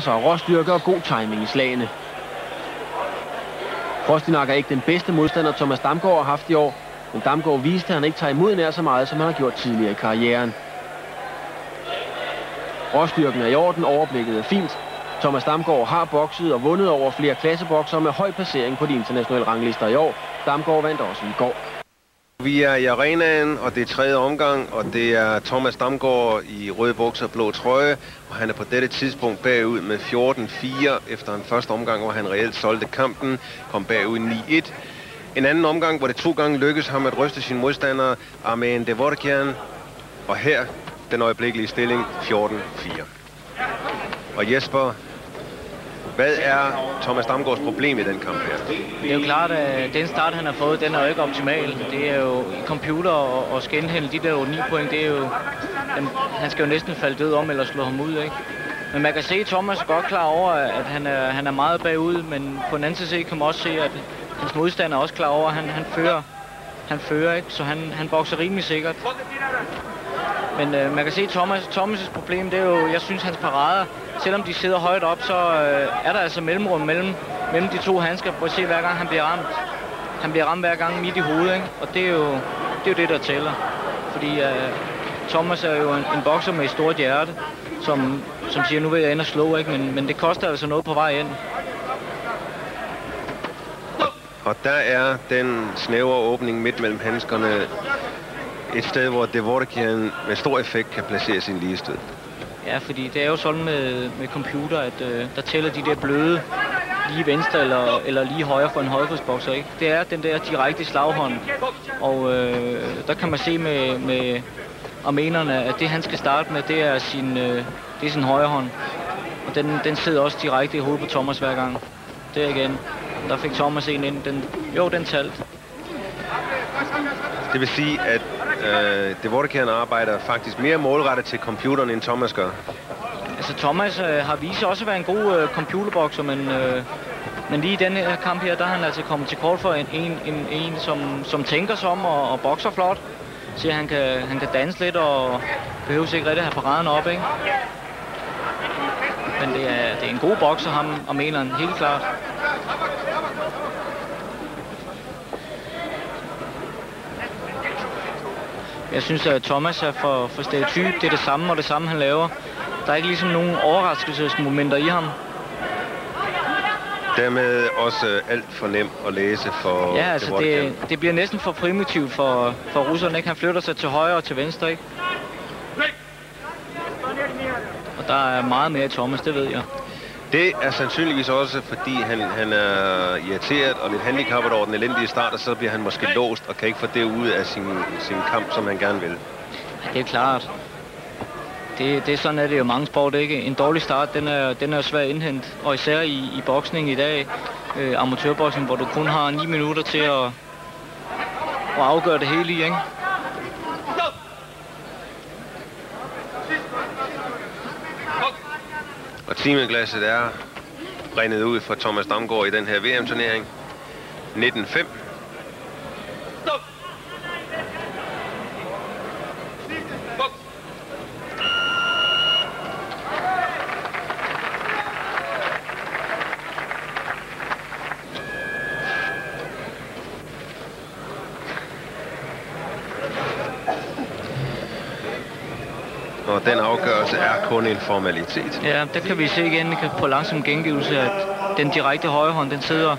Så råstyrke og god timing i slagene. Frostinak er ikke den bedste modstander, Thomas Damgaard har haft i år, men Damgaard viste, at han ikke tager imod nær så meget, som han har gjort tidligere i karrieren. Råstyrken er i orden, overblikket er fint. Thomas Damgaard har bokset og vundet over flere klassebokser med høj placering på de internationale ranglister i år. Damgaard vandt også i går. Vi er i arenaen, og det er tredje omgang, og det er Thomas Damgaard i røde bukser og blå trøje, og han er på dette tidspunkt bagud med 14-4 efter en første omgang, hvor han reelt solgte kampen, kom bagud 9-1. En anden omgang, hvor det to gange lykkedes ham at ryste sin modstander, Armen Devorkian, og her den øjeblikkelige stilling 14-4. Og Jesper, hvad er Thomas Damgaards problem i den kamp her? Det er jo klart, at den start, han har fået, den er jo ikke optimal. Det er jo i computer og, og skinhændel, de der 9 point, det er jo... Den, han skal jo næsten falde død om eller slå ham ud, ikke? Men man kan se, at Thomas er godt klar over, at han er, han er meget bagud, men på den anden side kan man også se, at hans modstander er også klar over, at han, han fører. Han fører, ikke? Så han, han bokser rimelig sikkert. Men øh, man kan se, Thomas, Thomas' problem, det er jo, jeg synes, hans parader, selvom de sidder højt op, så øh, er der altså mellemrum mellem, mellem de to handsker. Prøv at se, hver gang han bliver ramt. Han bliver ramt hver gang midt i hovedet, ikke? og det er jo det, er jo det der tæller. Fordi øh, Thomas er jo en, en bokser med et stort hjerte, som, som siger, nu vil jeg ind og slå, ikke? Men, men det koster altså noget på vej ind. Og der er den snævre åbning midt mellem handskerne et sted, hvor Devorkian med stor effekt kan placere sin ligestød. Ja, fordi det er jo sådan med, med computer, at øh, der tæller de der bløde lige venstre eller, eller lige højre for en højfodsbokser, ikke? Det er den der direkte slaghånd. Og øh, der kan man se med, med armenerne, at det han skal starte med, det er sin, øh, det er sin højre hånd. Og den, den sidder også direkte i hovedet på Thomas hver gang. Der igen. Der fik Thomas en ind. Den, jo, den talt. Det vil sige, at øh, Devorkian arbejder faktisk mere målrettet til computeren, end Thomas gør. Altså Thomas øh, har vist også været en god øh, computerbokser, men, øh, men lige i denne her kamp her, der er han altså kommet til kort for en, en, en, en som, som tænker sig om og, og bokser flot. Så han kan, han kan danse lidt og behøver ikke rigtig have paraden op, ikke? Men det er, det er en god bokser, ham og Melan, helt klart. Jeg synes, at Thomas er for, for stereotyp. Det er det samme og det samme, han laver. Der er ikke ligesom nogen overraskelsesmomenter i ham. Dermed også alt for nemt at læse for Ja, altså det, det bliver næsten for primitivt for, for russerne. Ikke? Han flytter sig til højre og til venstre. Ikke? Og der er meget mere i Thomas, det ved jeg. Det er sandsynligvis også, fordi han, han er irriteret og lidt handicappet over den elendige start, og så bliver han måske låst og kan ikke få det ud af sin, sin kamp, som han gerne vil. Det er klart. Det, det sådan, er det jo mange sport, ikke? En dårlig start, den er, den er svær at indhente. Og især i, i boksning i dag, øh, amatørboksning, hvor du kun har 9 minutter til at, at afgøre det hele i, ikke? Og timeglasset er brændet ud for Thomas Damgaard i den her VM-turnering. 1905. Og den afgørelse er kun en formalitet. Ja, der kan vi se igen på langsom gengivelse, at den direkte højre hånd, den sidder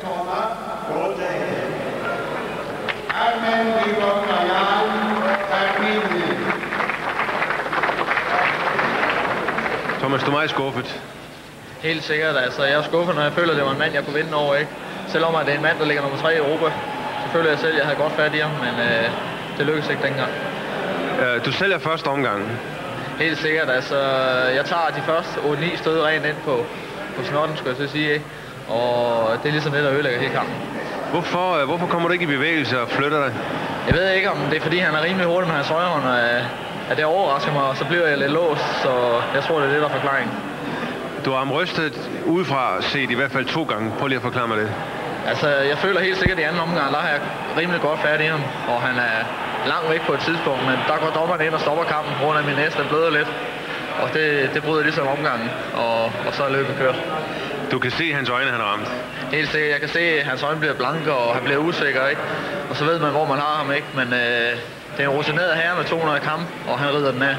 Thomas, du er meget skuffet. Helt sikkert. Altså, jeg er skuffet, når jeg føler, at det var en mand, jeg kunne vinde over. Ikke? Selvom at det er en mand, der ligger nummer 3 i Europa, så føler jeg selv, at jeg havde godt fat i ham, men øh, det lykkedes ikke dengang. Uh, du sælger første omgang. Helt sikkert. Altså, jeg tager de første 8-9 stød rent ind på, på snotten, skulle jeg så sige. Ikke? Og det er ligesom det, der ødelægger hele kampen. Hvorfor, uh, hvorfor kommer du ikke i bevægelse og flytter dig? Jeg ved ikke, om det er, fordi han er rimelig hurtig med hans højrehånd, og øh, at det overrasker mig, og så bliver jeg lidt låst, så jeg tror, det er det, der er forklaringen. Du har rystet udefra set i hvert fald to gange. Prøv lige at forklare mig det. Altså, jeg føler helt sikkert, at i anden omgang, der har jeg rimelig godt fat i ham, og han er langt væk på et tidspunkt, men der går dommeren ind og stopper kampen, på grund af, min næste er bløder lidt. og det, det bryder ligesom omgangen, og, og så er løbet kørt. Du kan se hans øjne, han har ramt. Helt sikkert. Jeg kan se, at hans øjne bliver blanke, og han bliver usikker, ikke? Og så ved man, hvor man har ham, ikke? Men øh, det er en rutineret herre med 200 kamp, og han rider den af.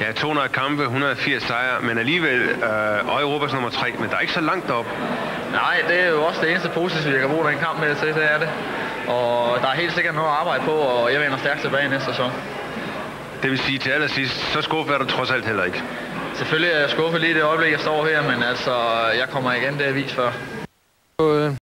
Ja, 200 kampe, 180 sejre, men alligevel øh, og Europas nummer 3, men der er ikke så langt op. Nej, det er jo også det eneste positive, jeg kan bruge den kamp med til, det er det. Og der er helt sikkert noget at arbejde på, og jeg vender stærkt tilbage næste sæson. Det vil sige til allersidst, så skuffet er du trods alt heller ikke. Selvfølgelig er jeg skuffet lige det øjeblik, jeg står her, men altså, jeg kommer igen, det er vist før.